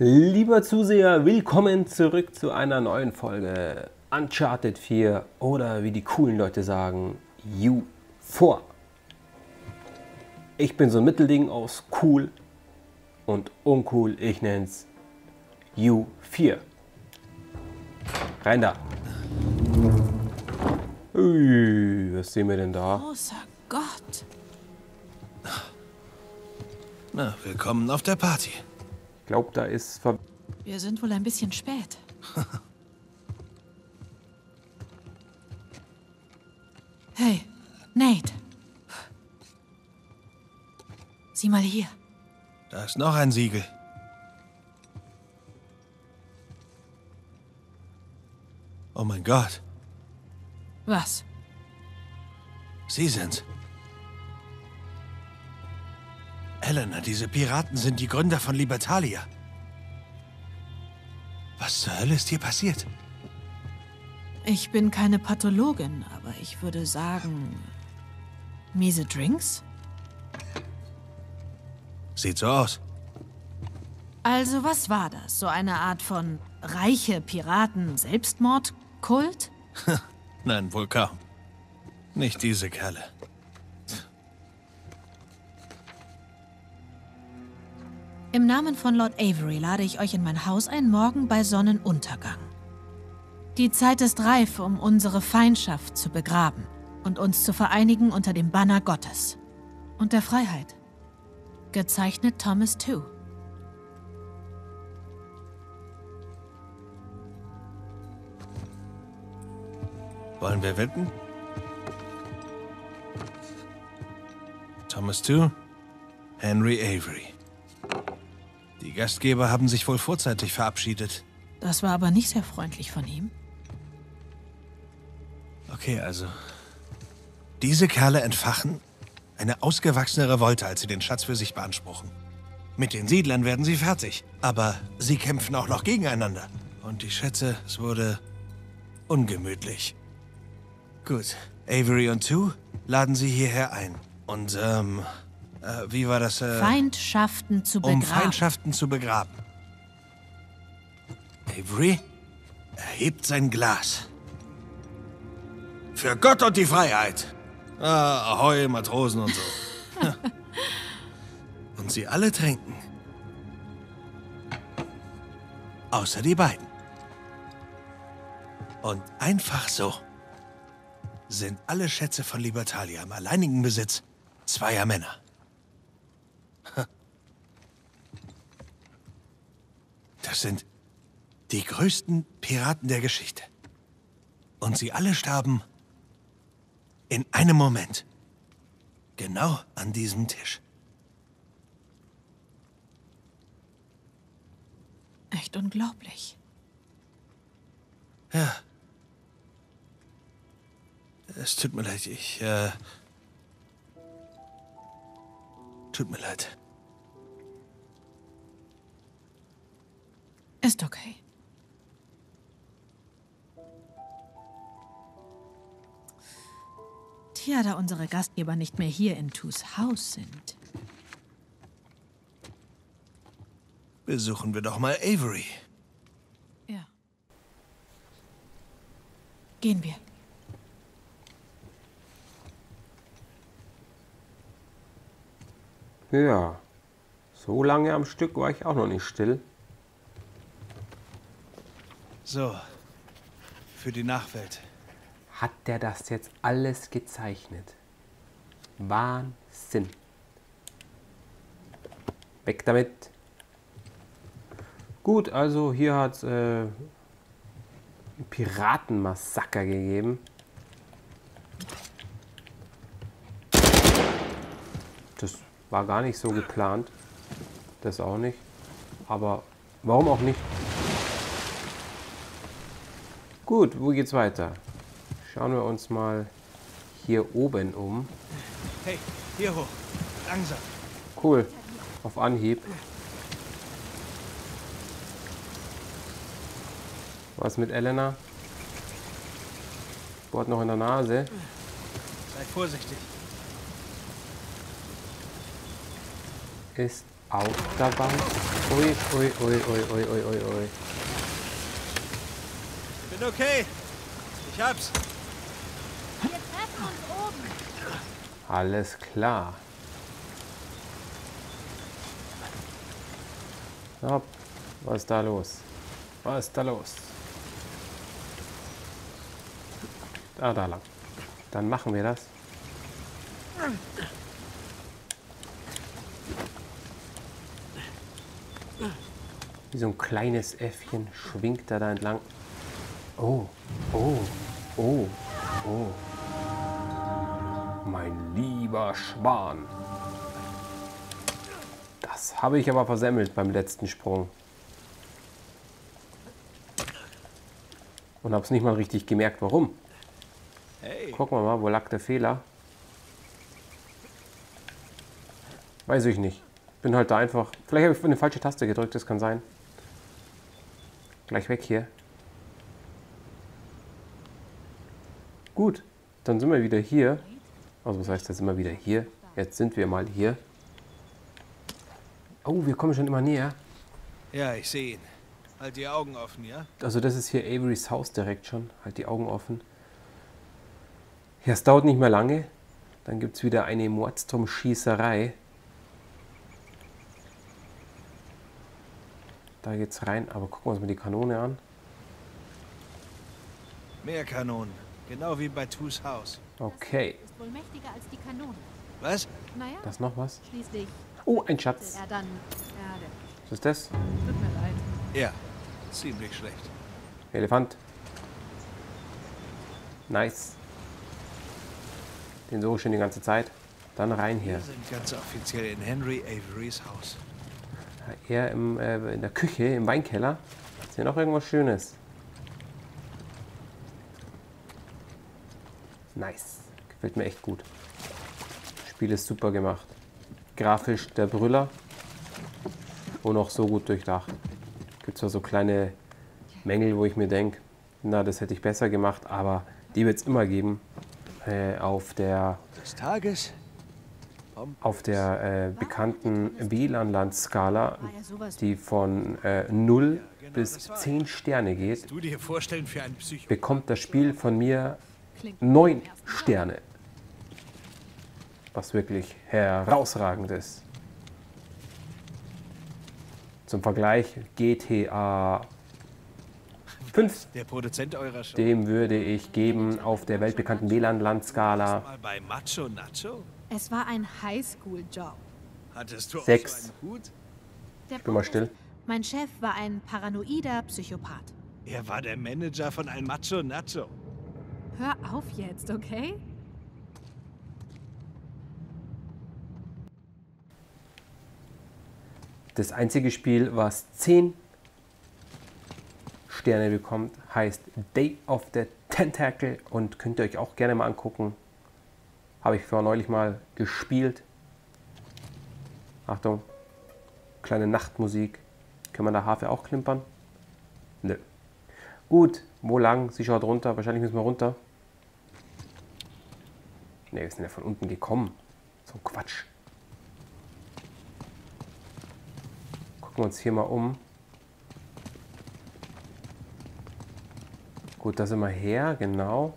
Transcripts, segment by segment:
Lieber Zuseher, willkommen zurück zu einer neuen Folge Uncharted 4 oder wie die coolen Leute sagen, U4. Ich bin so ein Mittelding aus cool und uncool, ich nenne es U4. Rein da. Ui, was sehen wir denn da? Großer Gott. Na, willkommen auf der Party. Ich glaube, da ist ver Wir sind wohl ein bisschen spät. hey, Nate. Sieh mal hier. Da ist noch ein Siegel. Oh mein Gott, Was? Sie sind's. Elena, diese Piraten sind die Gründer von Libertalia. Was zur Hölle ist hier passiert? Ich bin keine Pathologin, aber ich würde sagen... Miese Drinks? Sieht so aus. Also was war das? So eine Art von reiche Piraten-Selbstmord-Kult? Nein, wohl kaum. Nicht diese Kerle. Im Namen von Lord Avery lade ich euch in mein Haus ein, morgen bei Sonnenuntergang. Die Zeit ist reif, um unsere Feindschaft zu begraben und uns zu vereinigen unter dem Banner Gottes und der Freiheit. Gezeichnet Thomas Tew. Wollen wir wetten? Thomas Tew, Henry Avery. Die Gastgeber haben sich wohl vorzeitig verabschiedet. Das war aber nicht sehr freundlich von ihm. Okay, also. Diese Kerle entfachen eine ausgewachsene Revolte, als sie den Schatz für sich beanspruchen. Mit den Siedlern werden sie fertig. Aber sie kämpfen auch noch gegeneinander. Und die Schätze, es wurde ungemütlich. Gut, Avery und Two laden sie hierher ein. Und, ähm, äh, wie war das? Äh, Feindschaften zu um begraben. Feindschaften zu begraben. Avery erhebt sein Glas. Für Gott und die Freiheit. Ah, Ahoi, Matrosen und so. und sie alle trinken. Außer die beiden. Und einfach so sind alle Schätze von Libertalia im alleinigen Besitz zweier Männer. Das sind die größten Piraten der Geschichte. Und sie alle starben in einem Moment. Genau an diesem Tisch. Echt unglaublich. Ja. Es tut mir leid, ich, äh... Tut mir leid. Ist okay. Tja, da unsere Gastgeber nicht mehr hier in Tus Haus sind. Besuchen wir doch mal Avery. Ja. Gehen wir. Ja, so lange am Stück war ich auch noch nicht still. So. Für die Nachwelt. Hat der das jetzt alles gezeichnet? Wahnsinn. Weg damit. Gut, also hier hat es äh, Piratenmassaker gegeben. Das war gar nicht so geplant. Das auch nicht. Aber warum auch nicht? Gut, wo geht's weiter? Schauen wir uns mal hier oben um. Hey, hier hoch. Langsam. Cool. Auf Anhieb. Was mit Elena? Bohrt noch in der Nase. Sei vorsichtig. Ist auch dabei. Ui, ui, ui, ui, ui, ui, ui, ui. Bin okay. Ich hab's. Wir treffen uns oben. Alles klar. Hopp. Was ist da los? Was ist da los? Da, da lang. Dann machen wir das. Wie so ein kleines Äffchen schwingt er da entlang. Oh, oh, oh, oh. Mein lieber Schwan. Das habe ich aber versemmelt beim letzten Sprung. Und habe es nicht mal richtig gemerkt, warum. Gucken wir mal, wo lag der Fehler? Weiß ich nicht. Bin halt da einfach. Vielleicht habe ich eine falsche Taste gedrückt, das kann sein. Gleich weg hier. Gut, dann sind wir wieder hier. Also was heißt, jetzt sind wir wieder hier? Jetzt sind wir mal hier. Oh, wir kommen schon immer näher. Ja, ich sehe ihn. Halt die Augen offen, ja? Also das ist hier Averys Haus direkt schon. Halt die Augen offen. Ja, es dauert nicht mehr lange. Dann gibt es wieder eine Mordstrom-Schießerei. Da geht's rein, aber gucken wir uns mal die Kanone an. Mehr Kanonen. Genau wie bei Tus Haus. Okay, Ist wohl mächtiger als die Kanone. Was? Naja, da ist noch was. schließlich Oh, ein Schatz. er dann Erde. Was ist das? Tut mir leid. Ja. Ziemlich schlecht. Elefant. Nice. Den suche ich schon die ganze Zeit. Dann rein hier. Wir sind ganz offiziell in Henry Averys Haus. Er im, äh, in der Küche, im Weinkeller. Ist hier noch irgendwas Schönes? Nice. Gefällt mir echt gut. Spiel ist super gemacht. Grafisch der Brüller. Und auch so gut durchdacht. Gibt zwar so kleine Mängel, wo ich mir denke, na, das hätte ich besser gemacht, aber die wird es immer geben. Äh, auf der Des Tages. auf der äh, bekannten WLAN-Land-Skala, sowas die von äh, 0 bis 10 Sterne geht, Du dir vorstellen für einen Psycho. bekommt das Spiel von mir 9 Sterne. Was wirklich herausragend ist. Zum Vergleich GTA 5, Der Produzent eurer Show. dem würde ich geben auf der weltbekannten WLAN-Land-Skala? Es war ein Highschool-Job. Hattest du auch Sechs. Der Bin mal still. Ist, mein Chef war ein paranoider Psychopath. Er war der Manager von ein Macho Nacho. Hör auf jetzt, okay? Das einzige Spiel, was 10 Sterne bekommt, heißt Day of the Tentacle und könnt ihr euch auch gerne mal angucken. Habe ich vor neulich mal gespielt. Achtung, kleine Nachtmusik. Können wir da Harfe auch klimpern? Nö. Gut, wo lang? Sie schaut runter. Wahrscheinlich müssen wir runter. Ne, wir sind ja von unten gekommen. So ein Quatsch. Gucken wir uns hier mal um. Gut, da sind wir her, genau.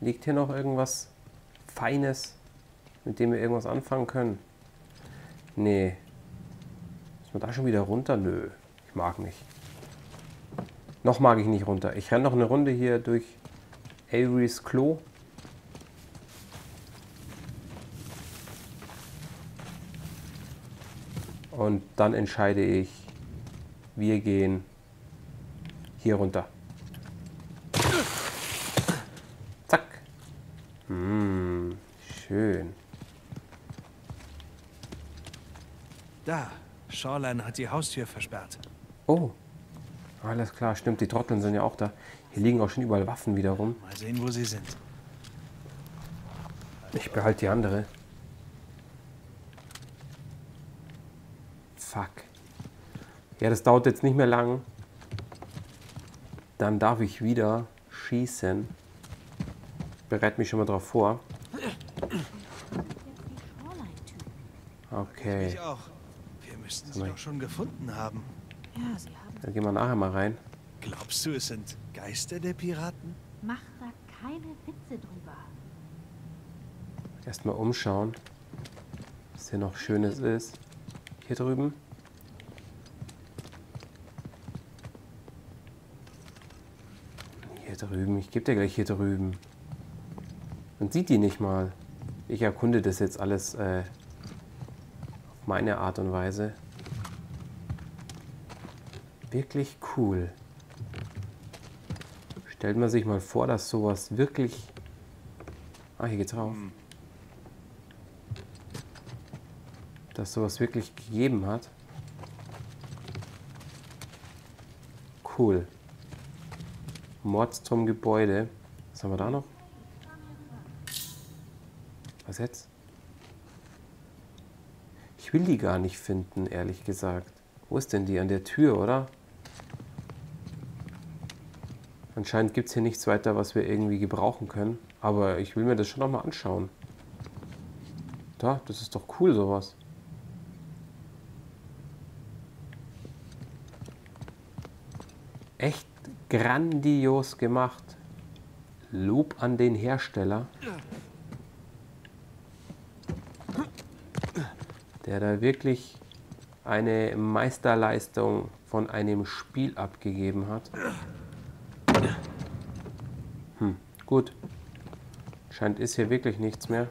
Liegt hier noch irgendwas Feines, mit dem wir irgendwas anfangen können? Nee. Müssen wir da schon wieder runter? Nö, ich mag nicht. Noch mag ich nicht runter. Ich renne noch eine Runde hier durch Averys Klo. Und dann entscheide ich, wir gehen hier runter. Zack. Hm, schön. Da, Shoreline hat die Haustür versperrt. Oh, alles klar, stimmt, die Trotteln sind ja auch da. Hier liegen auch schon überall Waffen wieder rum. Mal sehen, wo sie sind. Ich behalte die andere. Fuck. Ja, das dauert jetzt nicht mehr lang. Dann darf ich wieder schießen. Bereite mich schon mal drauf vor. Okay. Ich auch. Wir müssten sie doch schon gefunden haben. Ja, sie haben. Dann gehen wir nachher mal rein. Glaubst du, es sind Geister der Piraten? Mach da keine Witze drüber. Erstmal umschauen, was hier noch Schönes ist. Hier drüben. Hier drüben. Ich gebe dir gleich hier drüben. Man sieht die nicht mal. Ich erkunde das jetzt alles äh, auf meine Art und Weise. Wirklich cool. Stellt man sich mal vor, dass sowas wirklich... Ah, hier geht's rauf. Dass sowas wirklich gegeben hat. Cool. Mordstrom-Gebäude. Was haben wir da noch? Was jetzt? Ich will die gar nicht finden, ehrlich gesagt. Wo ist denn die? An der Tür, oder? Anscheinend gibt es hier nichts weiter, was wir irgendwie gebrauchen können. Aber ich will mir das schon noch mal anschauen. Da, das ist doch cool, sowas. Echt grandios gemacht. Lob an den Hersteller. Der da wirklich eine Meisterleistung von einem Spiel abgegeben hat. Gut. Scheint ist hier wirklich nichts mehr.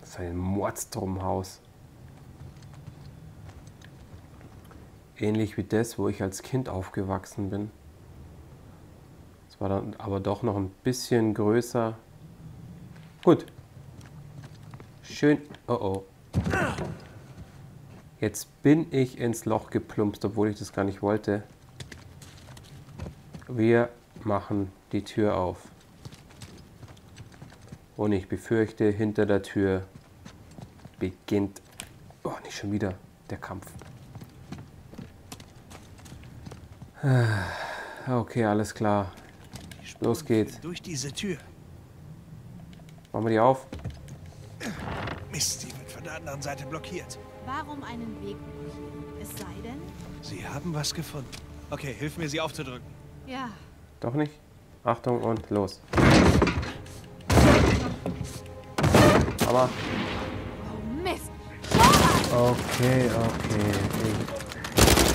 Das ist ein Mordstromhaus. Ähnlich wie das, wo ich als Kind aufgewachsen bin. Es war dann aber doch noch ein bisschen größer. Gut. Schön. Oh oh. Jetzt bin ich ins Loch geplumpst, obwohl ich das gar nicht wollte. Wir machen die Tür auf. Und ich befürchte, hinter der Tür beginnt... Oh, nicht schon wieder der Kampf. Okay, alles klar. Los geht's. Durch diese Tür. Machen wir die auf. Mist, sie wird von der anderen Seite blockiert. Warum einen Weg blockieren? Es sei denn. Sie haben was gefunden. Okay, hilf mir, sie aufzudrücken. Ja. Doch nicht? Achtung und los. Aber okay, okay.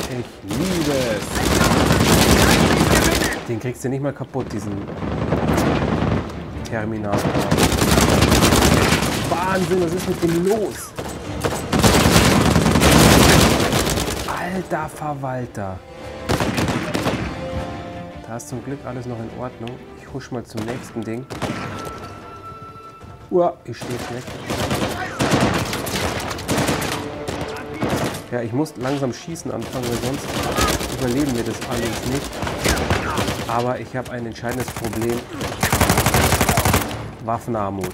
Ich, ich liebe es. Den kriegst du nicht mal kaputt, diesen Terminator. Wahnsinn, was ist mit dem los? Alter Verwalter. Da ist zum Glück alles noch in Ordnung. Ich husch mal zum nächsten Ding. Uah, ich stehe schlecht. Ja, ich muss langsam schießen anfangen, weil sonst überleben wir das alles nicht. Aber ich habe ein entscheidendes Problem. Waffenarmut.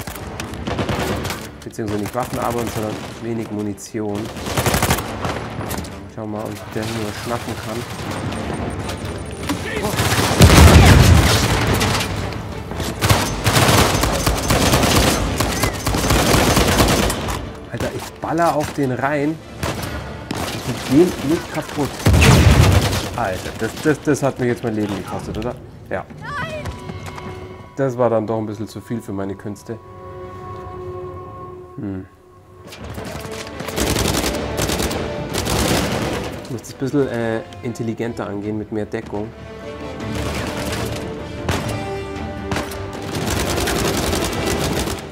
Beziehungsweise nicht Waffenarmut, sondern wenig Munition. Schau mal, ob ich der nur schnappen kann. Alter, ich baller auf den rein. Die gehen nicht kaputt. Alter, das, das, das hat mir jetzt mein Leben gekostet, oder? Ja. Das war dann doch ein bisschen zu viel für meine Künste. Hm. Ich muss es ein bisschen äh, intelligenter angehen mit mehr Deckung.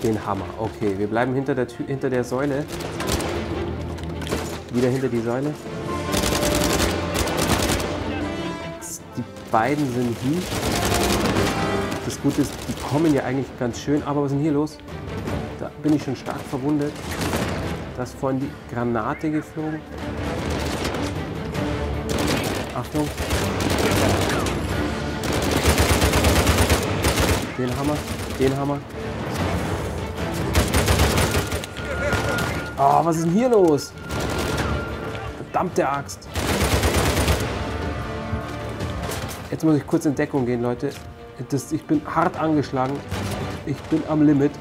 Den Hammer. Okay, wir bleiben hinter der, Tür, hinter der Säule. Wieder hinter die Säule. Die beiden sind hier. Das Gute ist, die kommen ja eigentlich ganz schön. Aber was ist denn hier los? Da bin ich schon stark verwundet. Da ist vorhin die Granate geflogen. Achtung. Den Hammer. Den Hammer. Oh, was ist denn hier los? verdammte Axt. Jetzt muss ich kurz in Deckung gehen, Leute. Das, ich bin hart angeschlagen. Ich bin am Limit.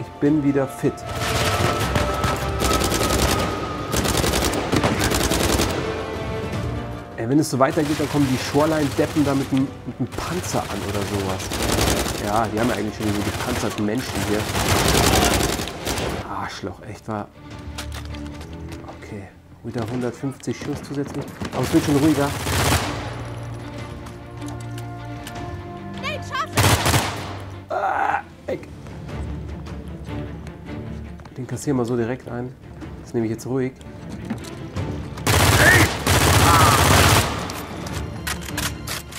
Ich bin wieder fit. Ey, wenn es so weitergeht, dann kommen die Shoreline-Deppen da mit einem, Panzer an oder sowas. Ja, die haben ja eigentlich schon diese gepanzerten Menschen hier. Arschloch, echt war wieder 150 Schuss zusätzlich. Aber es wird schon ruhiger. Ah, weg. Den kassieren wir so direkt ein. Das nehme ich jetzt ruhig.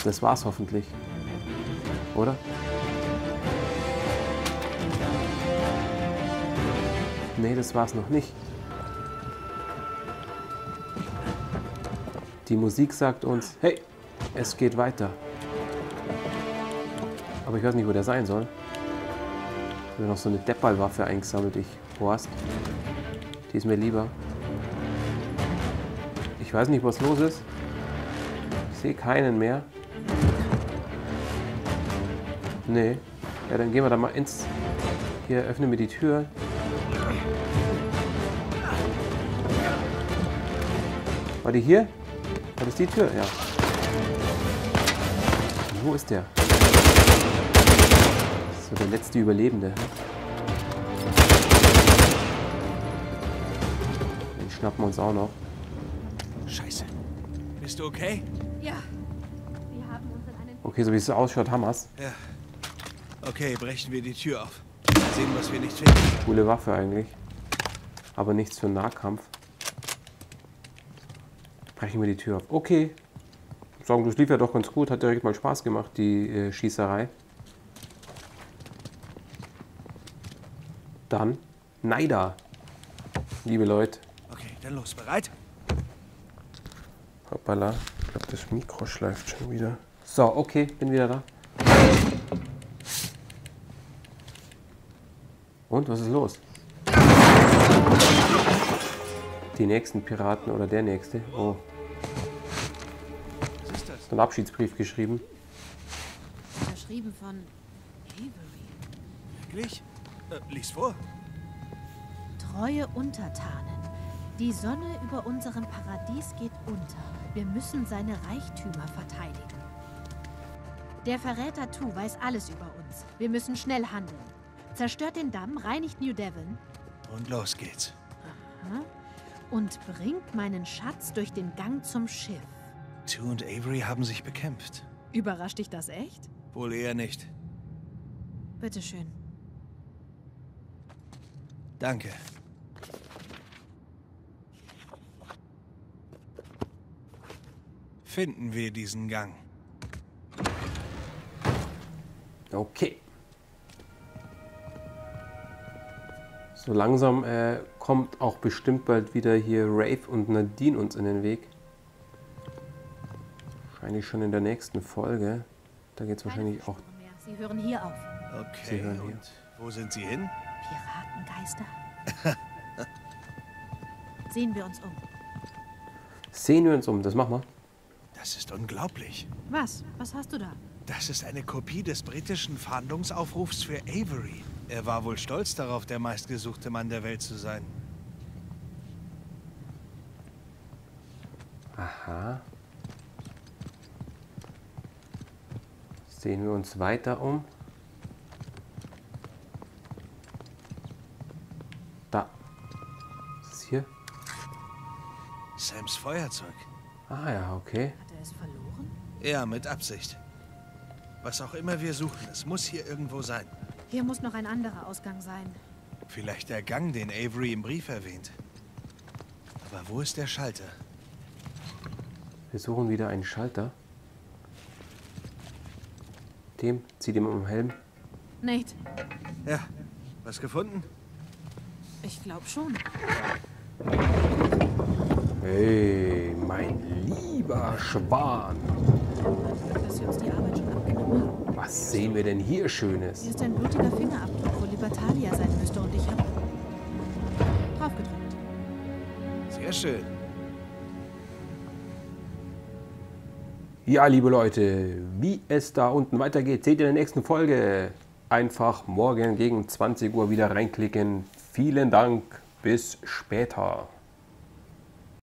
Das war's hoffentlich. Oder? Nee, das war's noch nicht. Die Musik sagt uns, hey, es geht weiter. Aber ich weiß nicht, wo der sein soll. Ich habe noch so eine Deppballwaffe eingesammelt, ich Horst. Die ist mir lieber. Ich weiß nicht, was los ist. Ich sehe keinen mehr. Nee. Ja, dann gehen wir da mal ins... Hier, öffnen wir die Tür. War die hier? War das die Tür? Ja. Wo ist der? So, der letzte Überlebende. Den schnappen wir uns auch noch. Scheiße. Bist du okay? Ja. Wir haben uns in einen Okay, so wie es ausschaut, haben wir's. Ja. Okay, brechen wir die Tür auf. Sehen, was wir nicht finden. Coole Waffe eigentlich. Aber nichts für Nahkampf. Brechen wir die Tür auf. Okay. Sagen, das lief ja doch ganz gut. Hat direkt mal Spaß gemacht, die äh, Schießerei. Dann Neider. Liebe Leute. Okay, dann los. Bereit? Hoppala. Ich glaube, das Mikro schleift schon wieder. So, okay, bin wieder da. Und, was ist los? Die nächsten Piraten oder der nächste? Oh, Was ist das? ein Abschiedsbrief geschrieben. Verschrieben von Avery. Wirklich? Äh, lies vor. Treue Untertanen. Die Sonne über unserem Paradies geht unter. Wir müssen seine Reichtümer verteidigen. Der Verräter Tu weiß alles über uns. Wir müssen schnell handeln. Zerstört den Damm, reinigt New Devon Und los geht's. Und bringt meinen Schatz durch den Gang zum Schiff. Tu und Avery haben sich bekämpft. Überrascht dich das echt? Wohl eher nicht. Bitteschön. Danke. Finden wir diesen Gang. Okay. So langsam äh, kommt auch bestimmt bald wieder hier Rafe und Nadine uns in den Weg. Wahrscheinlich schon in der nächsten Folge. Da geht es wahrscheinlich auch. Sie hören hier auf. Okay, Sie hören hier. und wo sind sie hin? Piratengeister. Sehen wir uns um. Sehen wir uns um, das machen wir. Das ist unglaublich. Was? Was hast du da? Das ist eine Kopie des britischen Fahndungsaufrufs für Avery. Er war wohl stolz darauf, der meistgesuchte Mann der Welt zu sein. Aha. Sehen wir uns weiter um. Da. Was ist hier? Sams Feuerzeug. Ah ja, okay. Hat er es verloren? Ja, mit Absicht. Was auch immer wir suchen, es muss hier irgendwo sein. Hier muss noch ein anderer Ausgang sein. Vielleicht der Gang, den Avery im Brief erwähnt. Aber wo ist der Schalter? Wir suchen wieder einen Schalter. Dem, zieh dem um den Helm. Nate, Ja, was gefunden? ich glaube schon. Hey, mein lieber Schwan. Dass sie uns die Arbeit schon abgenommen haben. Was sehen wir denn hier Hier Schönes? ist ein blutiger Fingerabdruck, wo Libertalia sein müsste und ich habe draufgedrückt. Sehr schön. Ja, liebe Leute, wie es da unten weitergeht, seht ihr in der nächsten Folge. Einfach morgen gegen 20 Uhr wieder reinklicken. Vielen Dank, bis später.